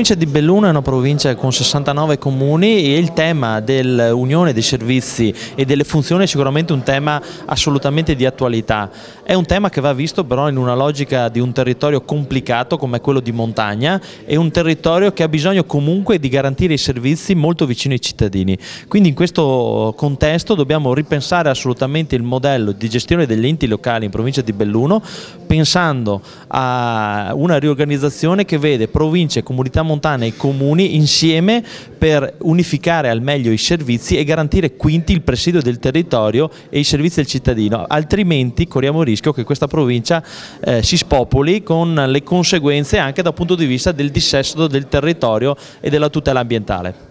provincia di Belluno è una provincia con 69 comuni e il tema dell'unione dei servizi e delle funzioni è sicuramente un tema assolutamente di attualità. È un tema che va visto però in una logica di un territorio complicato come quello di montagna e un territorio che ha bisogno comunque di garantire i servizi molto vicino ai cittadini. Quindi in questo contesto dobbiamo ripensare assolutamente il modello di gestione degli enti locali in provincia di Belluno pensando a una riorganizzazione che vede province, comunità montane e comuni insieme per unificare al meglio i servizi e garantire quindi il presidio del territorio e i servizi del cittadino, altrimenti corriamo il rischio che questa provincia eh, si spopoli con le conseguenze anche dal punto di vista del dissesto del territorio e della tutela ambientale.